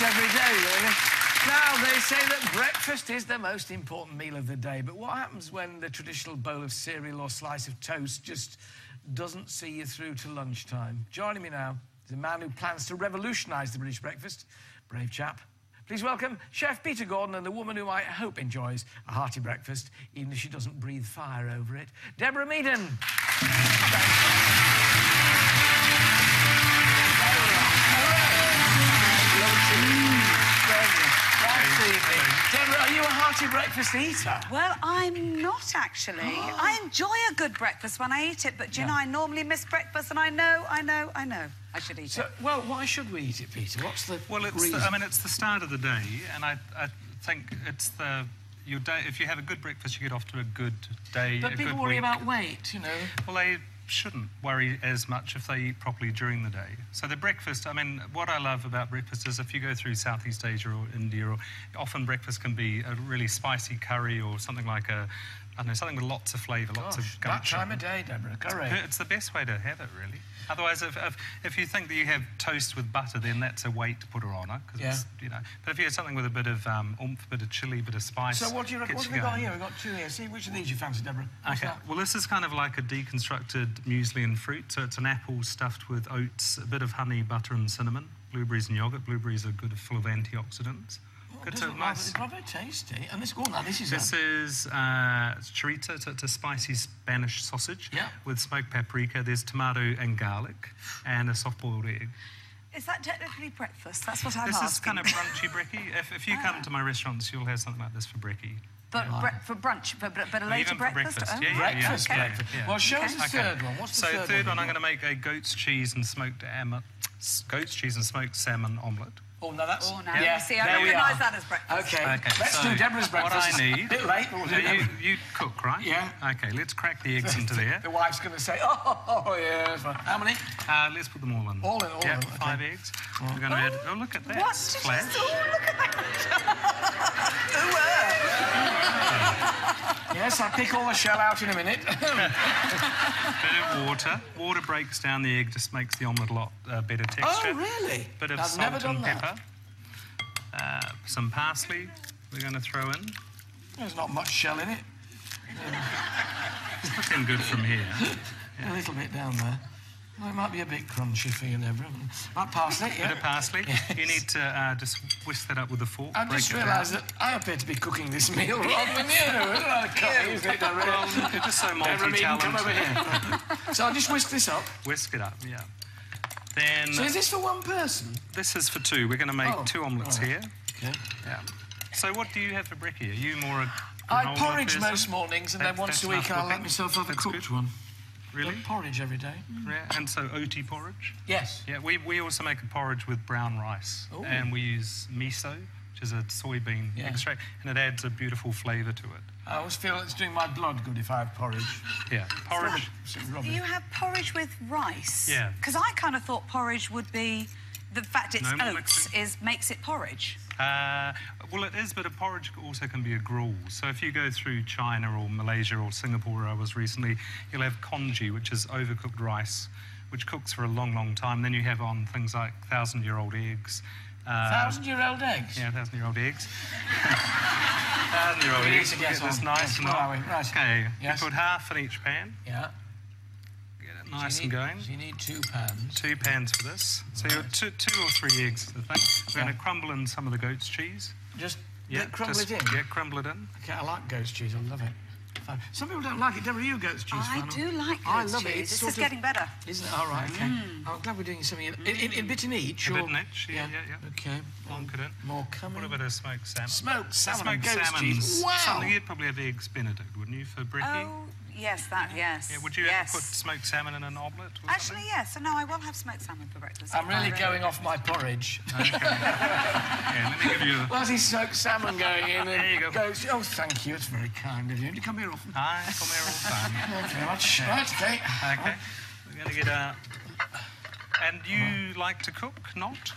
much every day, really. Now, they say that breakfast is the most important meal of the day, but what happens when the traditional bowl of cereal or slice of toast just doesn't see you through to lunchtime? Joining me now is a man who plans to revolutionise the British breakfast. Brave chap. Please welcome Chef Peter Gordon and the woman who I hope enjoys a hearty breakfast, even if she doesn't breathe fire over it, Deborah Meaden. Are you a hearty breakfast eater? Well, I'm not actually. I enjoy a good breakfast when I eat it, but do you Yeah. know, I normally miss breakfast, and I know, I know, I know I should eat So, it. well, why should we eat it, Peter? What's the Well, it's reason? the, I mean, it's the start of the day, and I, I think it's the your day. If you have a good breakfast, you get off to a good day. but a people good worry week. about weight, you know. Well, they shouldn't worry as much if they eat properly during the day. So the breakfast, I mean, what I love about breakfast is if you go through Southeast Asia or India, or often breakfast can be a really spicy curry or something like a, I know, something with lots of flavour, lots Gosh, of that gumption. time of day, Deborah. Curry. It's the best way to have it, really. Otherwise, if, if, if you think that you have toast with butter, then that's a weight to put her on it. 'cause Yeah. it's, you know. But if you have something with a bit of um, oomph, a bit of chili, a bit of spice, So what do you reckon? What have we got here? We've got two here. See, which of these you fancy, Deborah? What's Okay. that? Well, this is kind of like a deconstructed muesli and fruit. So it's an apple stuffed with oats, a bit of honey, butter, and cinnamon. Blueberries and yogurt. Blueberries are good, full of antioxidants. Oh, Good to doesn't look- nice. It's not very tasty. And this, oh, now this is This um, is uh, chorizo. It's, it's a spicy Spanish sausage Yeah. with smoked paprika. There's tomato and garlic, and a soft-boiled egg. Is that technically breakfast? That's what I'm This asking. is kind of brunchy brekkie. If, if you come to my restaurants, you'll have something like this for brekkie. But bre- for brunch, but, but, but a later Even breakfast? breakfast, Oh, yeah, yeah, right. breakfast. yeah, yeah. Well, show us the Okay. third one. What's the so third, third one, one? I'm going to make a goat's cheese and smoked salmon, goat's cheese and smoked salmon omelette. Oh, no, that's. Oh, now yeah, you see, I there we recognise are. that as breakfast. Okay. Okay, Let's so do Deborah's breakfast. what breakfast. I need- A bit late, but we'll do you, you cook, right? Yeah. Okay, let's crack the eggs into there. The wife's going to say, oh, oh, oh, yeah. How many? Uh, let's put them all in. All in, all yeah, in, okay. five eggs. We're going to add. Oh, look at that. What did you Flash. Oh, look at that. Yes, I'll pick all the shell out in a minute. bit of water. Water breaks down the egg, just makes the omelette a lot uh, better texture. oh, really? Bit of I've salt never done and that. pepper. Uh, some parsley. We're going to throw in. There's not much shell in it. It's looking good from here. A little bit down there. Well, it might be a bit crunchy for you, Deborah. Right, parsley, yeah. Bit of parsley. You need to uh, just whisk that up with a fork. I just realised that I appear to be cooking this meal rather than you. It's not a cooking, isn't it, Well, you're just so Deborah Meaden, come over multi-talented. here. so I'll just whisk this up. Whisk it up, yeah. Then So is this for one person? this is for two. We're going to make Oh, two omelettes right. here. Okay. Yeah. So what do you have for brekkie? Are you more a I porridge person? most mornings, and then once a week I'll let myself have a cooked one. Really? But porridge every day. Mm. Yeah. And so oti porridge. Yes. Yeah, we, we also make a porridge with brown rice. Ooh. And we use miso, which is a soybean Yeah. extract, and it adds a beautiful flavour to it. I always feel it's doing my blood good if I have porridge. Yeah, porridge. It's rubbish. You have porridge with rice? Yeah. Because I kind of thought porridge would be... The fact it's No oats mixing. is makes it porridge. Uh, well, it is, but a porridge also can be a gruel. So if you go through China or Malaysia or Singapore, where I was recently, you'll have congee, which is overcooked rice, which cooks for a long, long time. Then you have on things like thousand-year-old eggs. Uh, Thousand-year-old eggs. Yeah, thousand-year-old eggs. thousand-year-old eggs. to get Get this on. nice Yes, and where hot. are we? Right. Okay, Yes. you put half in each pan. Yeah. Get it So nice you and going. So you need two pans. Two pans for this. So you're two, two or three eggs, I think. We're going to crumble in some of the goat's cheese. Just Yeah, crumble just- it in. Yeah, crumble it in. Okay, I like goat's cheese. I love it. Some people don't like it. Deborah, are you a goat's cheese I fan? do like I goat's love it. cheese. It's This is of- getting better. Isn't it? All right, okay. Mm. Oh, I'm glad we're doing something in, in, in, a bit in each. A or- bit in each, yeah, yeah, yeah. Okay. Plonk it in. More Put a coming. bit of smoked salmon. Smoked salmon and smoked goat's cheese. Wow. Something you'd probably have eggs Benedict, wouldn't you, for brekkie? Oh, yes, that, yes. yeah, would you yes. ever put smoked salmon in an omelette Actually, something? yes. So, no, I will have smoked salmon for breakfast. I'm really going off my porridge. Yeah, let me give you a... Where's his smoked salmon going in? There you go. Goes, oh, thank you. It's very kind of you. Do you come here often? Hi, come here all the time. Thank you very much. Right, okay. Okay, we're going to get a... And you like to cook, not?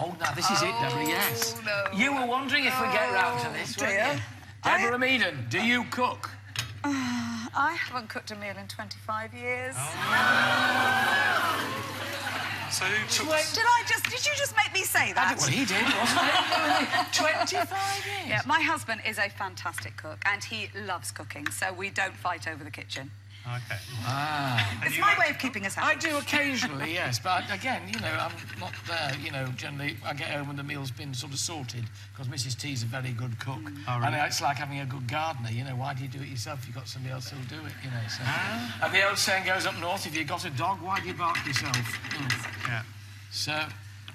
Oh, now this is it, Deborah, oh, yes. no. You were wondering if we get round to oh, this, weren't you? Deborah Meaden, do you cook? Oh, I haven't cooked a meal in 25 years. Oh. So who cooks? Twen- Did I just? Did you just make me say that? did- well, he did, wasn't it? 25 years. Yeah, my husband is a fantastic cook and he loves cooking, so we don't fight over the kitchen. Okay. Ah. It's my way of keeping us happy. I do occasionally, yes, but again, you know, I'm not there. You know, generally, I get home when the meal's been sort of sorted because Mrs. T's a very good cook. Oh, really? And it's like having a good gardener. You know, why do you do it yourself? You've got somebody else who'll do it. You know. So. Ah. And the old saying goes up north: if you've got a dog, why do you bark yourself? Mm. Yeah. So,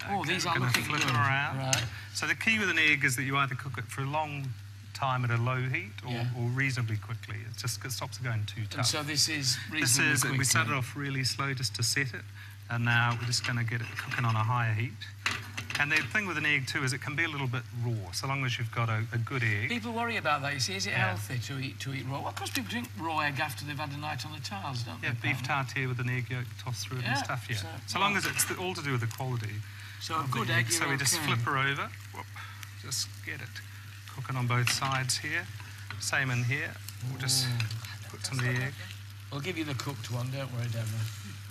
oh, Okay, these we're looking flip good. them around. Right. So the key with an egg is that you either cook it for a long time at a low heat or, Yeah. or reasonably quickly. It just it stops going too tough. And so this is this reasonably is quick. we started off really slow just to set it, and now we're just going to get it cooking on a higher heat. And the thing with an egg too is it can be a little bit raw, so long as you've got a, a good egg. People worry about that. You see, is it Yeah. healthy to eat to eat raw? Well, of course, people drink raw egg after they've had a night on the tiles, don't Yeah, they? beef tartare with an egg yolk tossed through it Yeah, and stuff. Yeah, so- so, long as it's all to do with the quality. So a good egg. So you're we just okay. flip her over. Whoop, just get it cooking on both sides here. Same in here. We'll just put some of the egg. We'll give you the cooked one, don't worry, Deborah.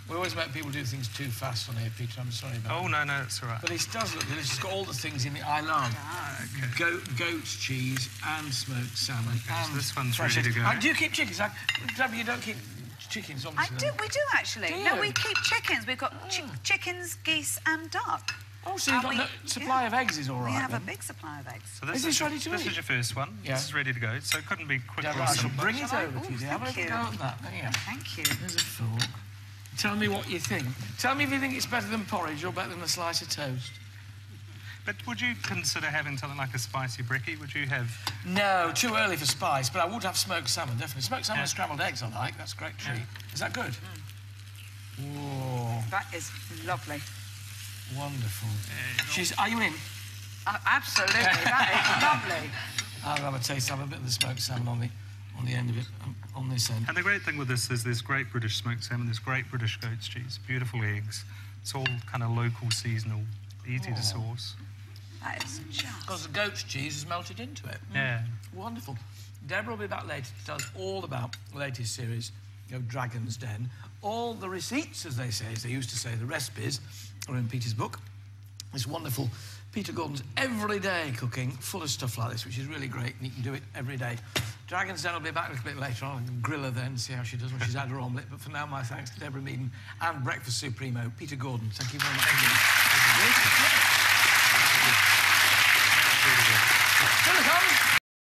We always make people do things too fast on here, Peter. I'm sorry about Oh that. no, no, it's all right. But it does look delicious. It's got all the things in it I love. Goat, goat's cheese and smoked salmon. so and this one's fresh ready to go. Uh, do you keep chickens? I, Deborah, you don't keep chickens, I obviously. do. then. We do actually. Do No, we keep chickens. We've got chi- chickens, geese, and duck. Oh, so you've got we- no supply yeah. of eggs is all right. we have then. a big supply of eggs. So this Is this ready to This eat? is your first one. Yeah. This is ready to go. So it couldn't be quicker Deborah, or I shall bring it over to you. Have a thank little you. go at that. There you go. Thank you. There's a fork. Tell me what you think. Tell me if you think it's better than porridge or better than a slice of toast. But would you consider having something like a spicy brekkie? Would you have? No, too early for spice, but I would have smoked salmon, definitely. Smoked salmon Yeah. and scrambled eggs I like. That's a great treat. Is that good? Mm. Whoa, That is lovely. Wonderful. She's, are you in? Uh, absolutely. that is lovely. I'll have a taste. I'll have a bit of the smoked salmon on the, on the end of it, um, on this end. And the great thing with this is there's great British smoked salmon, there's great British goat's cheese, beautiful eggs. It's all kind of local, seasonal, easy Oh. to source. That is just. Because the goat's cheese is melted into it. Yeah. Wonderful. Deborah will be back later to tell us all about the latest series of Dragon's Den. All the receipts, as they say, as they used to say, the recipes are in Peter's book. This wonderful Peter Gordon's everyday cooking, full of stuff like this, which is really great, and you can do it every day. Dragon's Den will be back a little bit later on and grill her then, see how she does when she's had her omelette. But for now, my thanks to Deborah Meaden and Breakfast Supremo, Peter Gordon. Thank you very much. Here it comes.